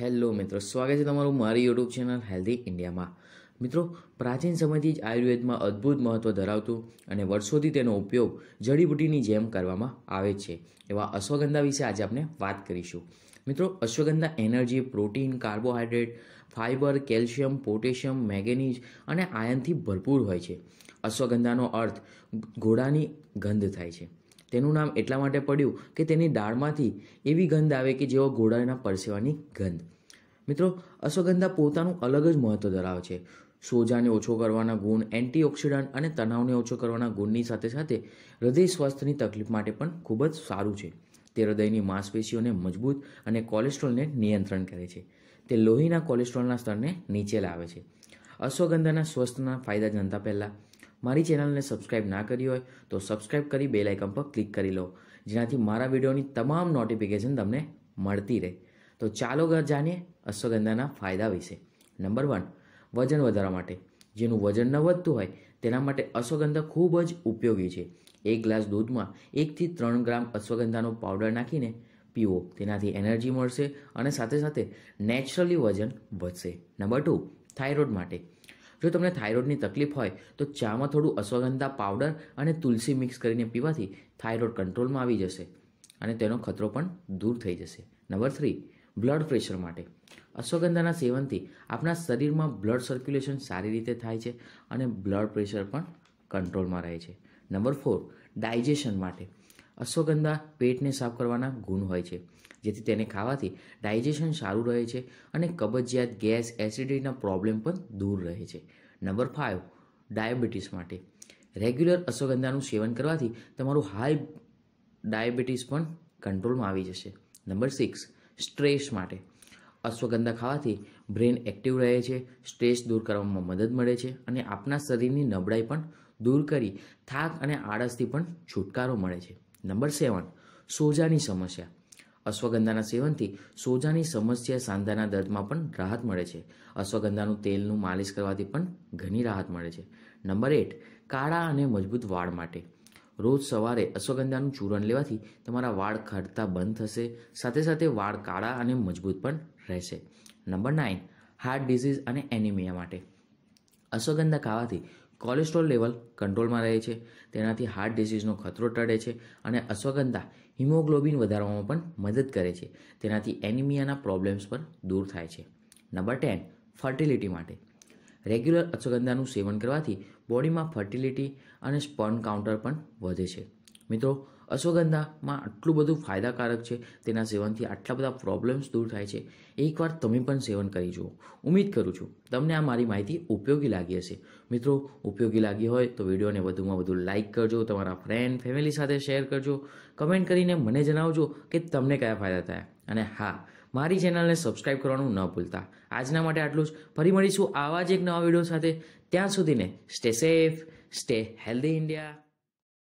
Hello મિત્રો, સ્વાગત છે તમારું મારી યુટ્યુબ ચેનલ હેલ્ધી ઇન્ડિયામાં મિત્રો, પ્રાચીન સમયથી જ આયુર્વેદમાં અદ્ભુત મહત્ત્વ ધરાવતું અને વર્ષોથી તેનો ઉપયોગ જડીબુટીની જેમ કરવામાં આવે છે, એવા અશ્વગંધા વિશે આજે આપણે વાત કરીશું. મિત્રો, ashwagandha energy, protein carbohydrate fibre, calcium, potassium, manganese અને આયનથી ભરપૂર હોય છે. અશ્વગંધાનો અર્થ ઘોડાની ગંધ થાય છે. તેનું નામ એટલા માટે પડ્યું કે તેની દાળમાંથી એવી ગંધ આવે કે જેવો ઘોડાના પરસેવાની ગંધ. મિત્રો, અશ્વગંધા પોતાનું અલગ જ મહત્ત્વ ધરાવે છે. સોજાને ઓછો કરવાના ગુણ, એન્ટીઓક્સિડન્ટ અને તણાવને ઓછો કરવાના ગુણની સાથે સાથે હૃદય સ્વાસ્થ્યની તકલીફ માટે પણ ખૂબ જ સારું છે. તે હૃદયની માંસપેશીઓને મજબૂત અને કોલેસ્ટ્રોલને નિયંત્રણ કરે છે. તે લોહીના કોલેસ્ટ્રોલના સ્તરને નીચે લાવે છે. અશ્વગંધાના સ્વસ્થના ફાયદા જાણતા પહેલાં મારી ચેનલને સબસ્ક્રાઇબ ના કરી હોય તો સબસ્ક્રાઇબ કરી બે લાઇકન પર ક્લિક કરી લો, જેનાથી મારા વિડીયોની તમામ નોટિફિકેશન તમને મળતી રહે. તો ચાલો જાણીએ અશ્વગંધાના ફાયદા વિશે. નંબર વન વજન વધારવા માટે. જેનું વજન ન વધતું હોય તેના માટે અશ્વગંધા ખૂબ જ ઉપયોગી છે. એક ગ્લાસ દૂધમાં એકથી ત્રણ ગ્રામ અશ્વગંધાનો પાવડર નાખીને પીવો. તેનાથી એનર્જી મળશે અને સાથે સાથે નેચરલી વજન વધશે. નંબર ટુ થાઇરોઇડ માટે. જો તમને થાઇરોઇડની તકલીફ હોય, તો ચામાં થોડું અશ્વગંધા પાવડર અને તુલસી મિક્સ કરીને પીવાથી થાઇરોઇડ કંટ્રોલમાં આવી જશે અને તેનો ખતરો પણ દૂર થઈ જશે. નંબર થ્રી, બ્લડ પ્રેશર માટે. અશ્વગંધાના સેવનથી આપણા શરીરમાં બ્લડ સર્ક્યુલેશન સારી રીતે થાય છે અને બ્લડ પ્રેશર પણ કંટ્રોલમાં રહે છે. નંબર ફોર, ડાયજેશન માટે. અશ્વગંધા પેટને સાફ કરવાના ગુણ હોય છે, જેથી તેને ખાવાથી ડાયજેશન સારું રહે છે અને કબજિયાત ગેસ એસિડિટીના પ્રોબ્લેમ પણ દૂર રહે છે. નંબર ફાઇવ ડાયાબિટીસ માટે. રેગ્યુલર અશ્વગંધાનું સેવન કરવાથી તમારું હાઈ ડાયાબિટીસ પણ કંટ્રોલમાં આવી જશે. નંબર સિક્સ સ્ટ્રેસ માટે. અશ્વગંધા ખાવાથી બ્રેન એક્ટિવ રહે છે, સ્ટ્રેસ દૂર કરવામાં મદદ મળે છે અને આપણા શરીરની નબળાઈ પણ દૂર કરી થાક અને આળસથી પણ છુટકારો મળે છે. નંબર સેવન, સોજાની સમસ્યા. અશ્વગંધાના સેવનથી સોજાની સમસ્યા સાંધાના દર્દમાં પણ રાહત મળે છે. અશ્વગંધાનું તેલનું માલિશ કરવાથી પણ ઘણી રાહત મળે છે. નંબર એટ, કાળા અને મજબૂત વાળ માટે. રોજ સવારે અશ્વગંધાનું ચૂરણ લેવાથી તમારા વાળ ખરતા બંધ થશે, સાથે સાથે વાળ કાળા અને મજબૂત પણ રહેશે. નંબર નાઇન, હાર્ટ ડિઝીઝ અને એનિમિયા માટે. અશ્વગંધા ખાવાથી કોલેસ્ટ્રોલ લેવલ કંટ્રોલમાં રહે છે. તેનાથી હાર્ટ ડિસીઝનો ખતરો ટળે છે અને અશ્વગંધા હિમોગ્લોબિન વધારવામાં પણ મદદ કરે છે. તેનાથી એનિમિયાના પ્રોબ્લેમ્સ પણ દૂર થાય છે. નંબર ટેન, ફર્ટિલિટી માટે. રેગ્યુલર અશ્વગંધાનું સેવન કરવાથી બોડીમાં ફર્ટિલિટી અને સ્પર્ન કાઉન્ટર પણ વધે છે. મિત્રો અશ્વગંધામાં આટલું બધું ફાયદાકારક છે, તેના સેવનથી આટલા બધા પ્રોબ્લેમ્સ દૂર થાય છે. એકવાર તમે પણ સેવન કરી જુઓ. ઉમ્મીદ કરું છું, તમને આ મારી માહિતી ઉપયોગી લાગી હશે. મિત્રો, ઉપયોગી લાગી હોય તો વિડીયોને વધુમાં વધુ લાઇક કરજો, તમારા ફ્રેન્ડ ફેમિલી સાથે શેર કરજો. કમેન્ટ કરીને મને જણાવજો કે તમને કયા ફાયદા થયા. અને હા, મારી ચેનલને સબસ્ક્રાઇબ કરવાનું ન ભૂલતા. આજના માટે આટલું જ. ફરી મળીશું આવા જ એક નવા વીડિયો સાથે. ત્યાં સુધીને stay safe stay healthy India